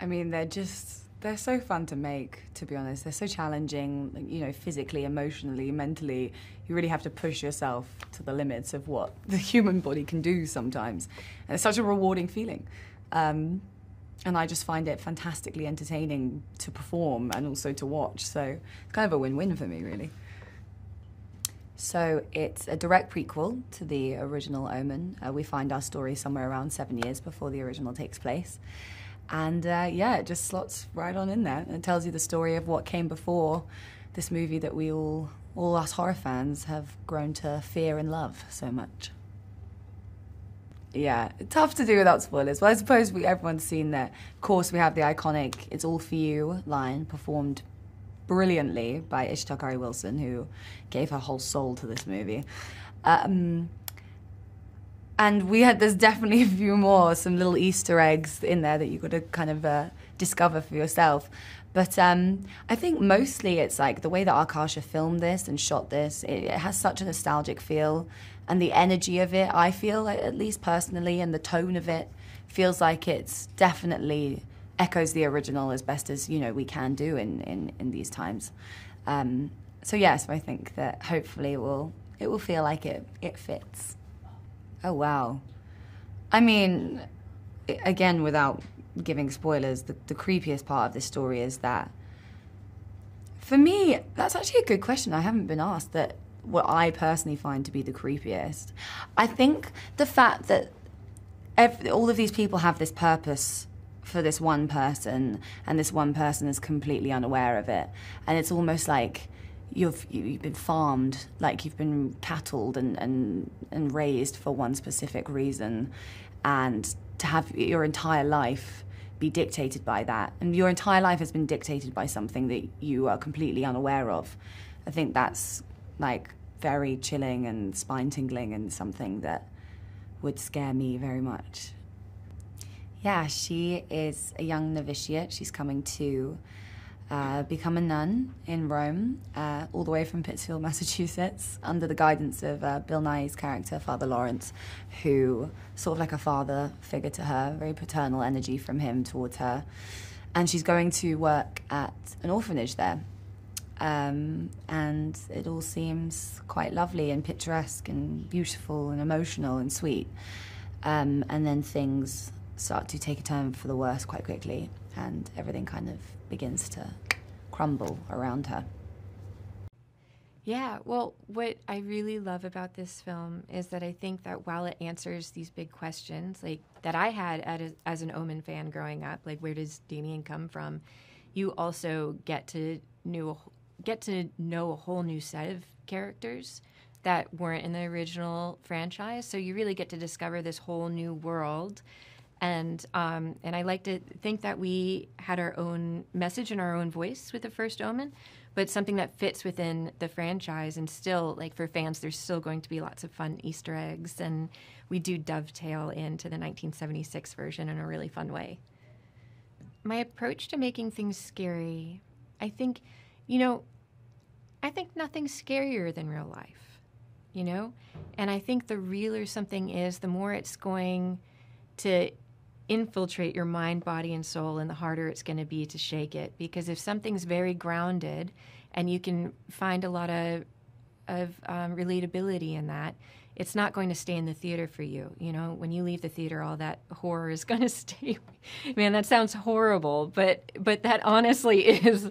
I mean, they're just they're so fun to make. To be honest, they're so challenging. You know, physically, emotionally, mentally. You really have to push yourself to the limits of what the human body can do sometimes, and it's such a rewarding feeling. Um, and I just find it fantastically entertaining to perform and also to watch. So it's kind of a win-win for me, really. So it's a direct prequel to the original Omen. Uh, we find our story somewhere around seven years before the original takes place. And uh, yeah, it just slots right on in there. It tells you the story of what came before this movie that we all, all us horror fans, have grown to fear and love so much. Yeah, tough to do without spoilers. Well, I suppose we, everyone's seen that. Of course, we have the iconic "It's all for you" line performed brilliantly by Ishtar Wilson, who gave her whole soul to this movie. Um, and we had there's definitely a few more, some little Easter eggs in there that you got to kind of uh, discover for yourself. But um, I think mostly it's like the way that Arkasha filmed this and shot this. It, it, has such a nostalgic feel, and the energy of it. I feel at least personally, and the tone of it feels like it's definitely echoes the original as best as you know we can do in in, in these times. Um, so yes, I think that hopefully it will it will feel like it it fits. Oh wow, I mean, again without giving spoilers, the, the creepiest part of this story is that. For me, that's actually a good question. I haven't been asked that. What I personally find to be the creepiest, I think the fact that every, all of these people have this purpose for this one person, and this one person is completely unaware of it. And it's almost like you've you've been farmed, like you've been cattled and and and raised for one specific reason, and to have your entire life be dictated by that, and your entire life has been dictated by something that you are completely unaware of. I think that's like very chilling and spine tingling, and something that would scare me very much. Yeah, she is a young novitiate. She's coming to uh, become a nun in Rome, uh, all the way from Pittsfield, Massachusetts, under the guidance of uh, Bill Nighy's character, Father Lawrence, who sort of like a father figure to her, very paternal energy from him towards her. And she's going to work at an orphanage there. Um, and it all seems quite lovely and picturesque and beautiful and emotional and sweet. Um, and then things start to take a turn for the worse quite quickly, and everything kind of begins to crumble around her. Yeah, well, what I really love about this film is that I think that while it answers these big questions, like that I had a, as an Omen fan growing up, like where does Damien come from, you also get to new get to know a whole new set of characters that weren't in the original franchise. So you really get to discover this whole new world and um, and I like to think that we had our own message and our own voice with the first Omen, but something that fits within the franchise and still like for fans, there's still going to be lots of fun Easter eggs, and we do dovetail into the 1976 version in a really fun way. My approach to making things scary, I think, you know, I think nothing's scarier than real life, you know, and I think the realer something is, the more it's going to infiltrate your mind, body, and soul, and the harder it's going to be to shake it. Because if something's very grounded and you can find a lot of, of um, relatability in that, it's not going to stay in the theater for you. You know, when you leave the theater, all that horror is going to stay. Man, that sounds horrible, but but that honestly is,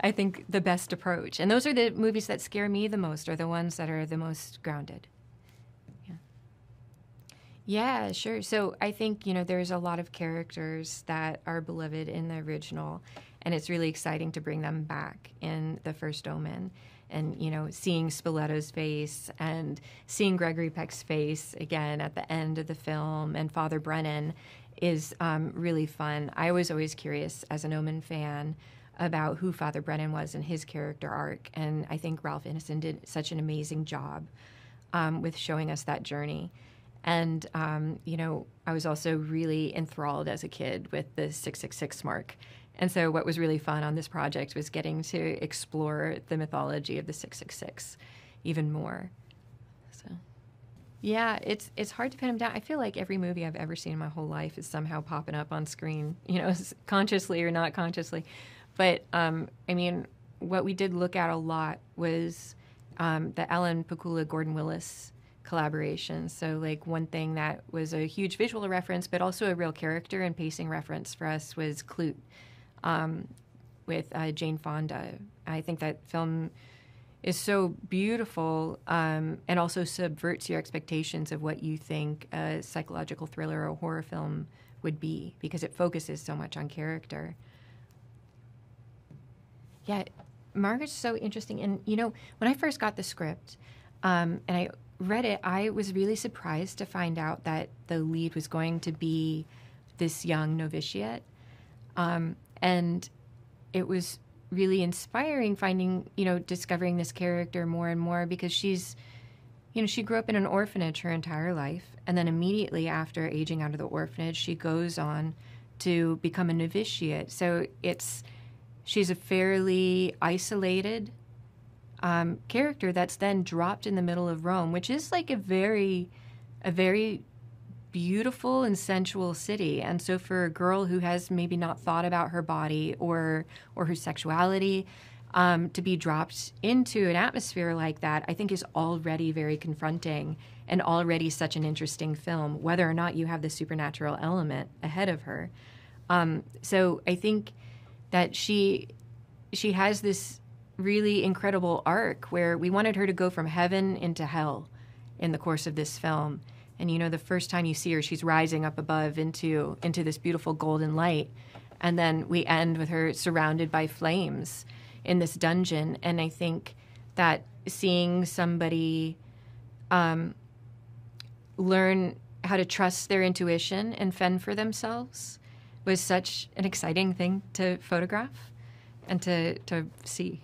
I think, the best approach. And those are the movies that scare me the most, are the ones that are the most grounded. Yeah, sure. So I think, you know, there's a lot of characters that are beloved in the original, and it's really exciting to bring them back in the first Omen. And, you know, seeing Spiletto's face and seeing Gregory Peck's face again at the end of the film and Father Brennan is um, really fun. I was always curious as an Omen fan about who Father Brennan was and his character arc. And I think Ralph Ineson did such an amazing job um, with showing us that journey. And, um, you know, I was also really enthralled as a kid with the 666 mark. And so, what was really fun on this project was getting to explore the mythology of the 666 even more. So. Yeah, it's it's hard to pin them down. I feel like every movie I've ever seen in my whole life is somehow popping up on screen, you know, consciously or not consciously. But um, I mean, what we did look at a lot was um, the Alan Pakula Gordon Willis collaboration. So, like one thing that was a huge visual reference, but also a real character and pacing reference for us was Klute um, with uh, Jane Fonda. I think that film is so beautiful um, and also subverts your expectations of what you think a psychological thriller or horror film would be because it focuses so much on character. Yeah, Margaret's so interesting. And, you know, when I first got the script um, and I read it, I was really surprised to find out that the lead was going to be this young novitiate. Um, and it was really inspiring finding, you know, discovering this character more and more because she's, you know, she grew up in an orphanage her entire life. And then immediately after aging out of the orphanage, she goes on to become a novitiate. So it's, she's a fairly isolated um, character that's then dropped in the middle of Rome, which is like a very, a very beautiful and sensual city. And so for a girl who has maybe not thought about her body or or her sexuality, um, to be dropped into an atmosphere like that, I think is already very confronting and already such an interesting film, whether or not you have the supernatural element ahead of her. Um, so I think that she she has this really incredible arc where we wanted her to go from heaven into hell in the course of this film. And you know the first time you see her she's rising up above into into this beautiful golden light. And then we end with her surrounded by flames in this dungeon. And i think that seeing somebody um, learn how to trust their intuition and fend for themselves was such an exciting thing to photograph and to, to see